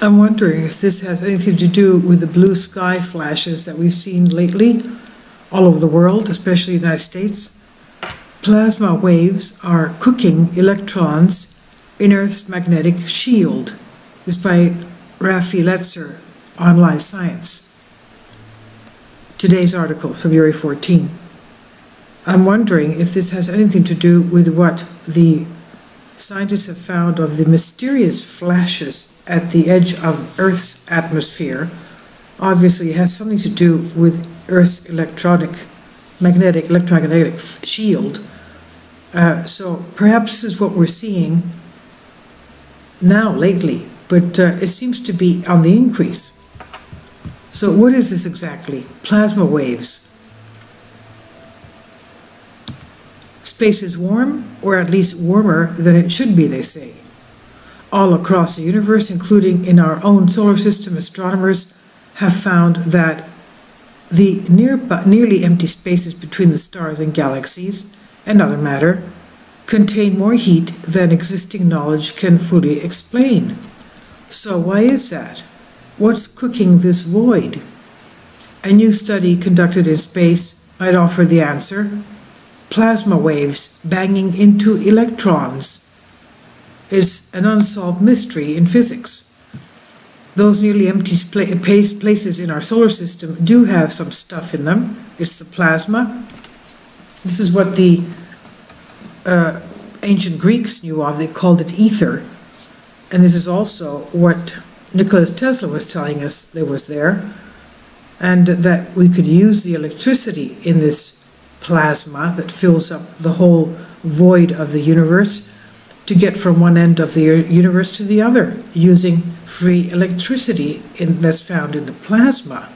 I'm wondering if this has anything to do with the blue sky flashes that we've seen lately all over the world, especially the United States. Plasma waves are cooking electrons in Earth's magnetic shield. This is by Rafi Letzer on Live Science. Today's article, February 14. I'm wondering if this has anything to do with what the scientists have found of the mysterious flashes at the edge of Earth's atmosphere. Obviously, it has something to do with Earth's electronic, magnetic, electromagnetic shield. Uh, so perhaps this is what we're seeing now, lately, but uh, it seems to be on the increase. So what is this exactly? Plasma waves. Space is warm, or at least warmer than it should be, they say. All across the universe, including in our own solar system, astronomers have found that the near, nearly empty spaces between the stars and galaxies and other matter contain more heat than existing knowledge can fully explain. So, why is that? What's cooking this void? A new study conducted in space might offer the answer plasma waves banging into electrons is an unsolved mystery in physics. Those nearly empty places in our solar system do have some stuff in them. It's the plasma. This is what the uh, ancient Greeks knew of. They called it ether. And this is also what Nikola Tesla was telling us there was there. And that we could use the electricity in this plasma that fills up the whole void of the universe to get from one end of the universe to the other using free electricity in, that's found in the plasma.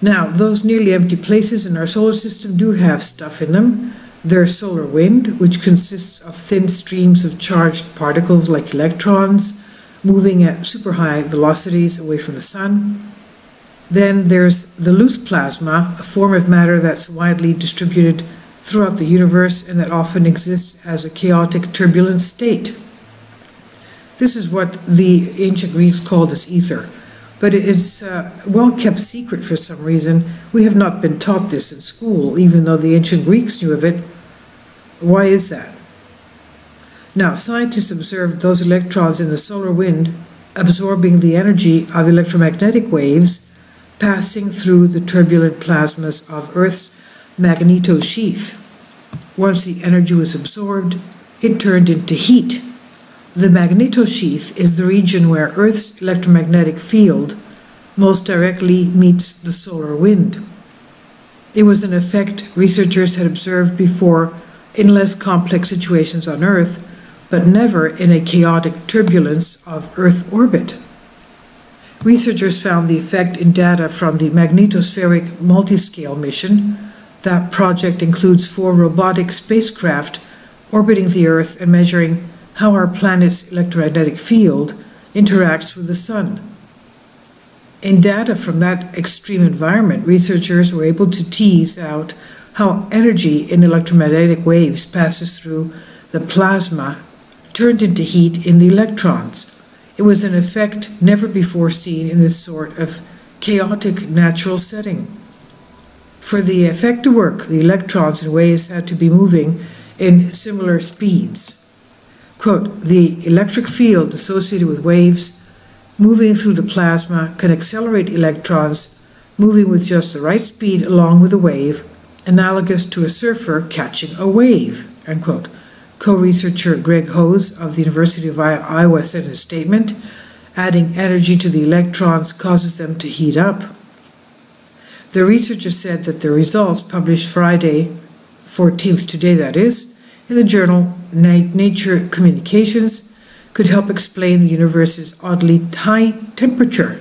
Now, those nearly empty places in our solar system do have stuff in them. There's solar wind, which consists of thin streams of charged particles like electrons moving at super high velocities away from the sun. Then there's the loose plasma, a form of matter that's widely distributed throughout the universe and that often exists as a chaotic, turbulent state. This is what the ancient Greeks called as ether, but it's a uh, well kept secret for some reason. We have not been taught this in school, even though the ancient Greeks knew of it. Why is that? Now, scientists observed those electrons in the solar wind absorbing the energy of electromagnetic waves passing through the turbulent plasmas of Earth's magnetosheath. Once the energy was absorbed, it turned into heat. The magnetosheath is the region where Earth's electromagnetic field most directly meets the solar wind. It was an effect researchers had observed before in less complex situations on Earth, but never in a chaotic turbulence of Earth orbit. Researchers found the effect in data from the magnetospheric multiscale mission. That project includes four robotic spacecraft orbiting the Earth and measuring how our planet's electromagnetic field interacts with the Sun. In data from that extreme environment, researchers were able to tease out how energy in electromagnetic waves passes through the plasma turned into heat in the electrons. It was an effect never before seen in this sort of chaotic natural setting. For the effect to work, the electrons and waves had to be moving in similar speeds. Quote, the electric field associated with waves moving through the plasma can accelerate electrons moving with just the right speed along with a wave, analogous to a surfer catching a wave, end quote. Co-researcher Greg Howes of the University of Iowa said in a statement, adding energy to the electrons causes them to heat up. The researchers said that the results published Friday, 14th today that is, in the journal Nature Communications could help explain the universe's oddly high temperature.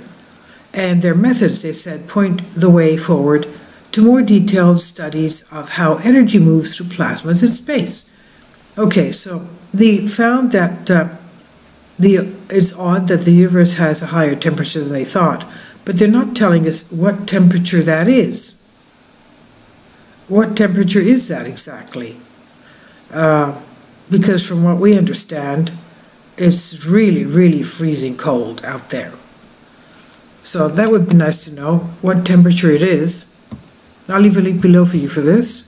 And their methods, they said, point the way forward to more detailed studies of how energy moves through plasmas in space. Okay, so they found that uh, the it's odd that the universe has a higher temperature than they thought, but they're not telling us what temperature that is. What temperature is that exactly? Uh, because from what we understand, it's really, really freezing cold out there. So that would be nice to know what temperature it is. I'll leave a link below for you for this.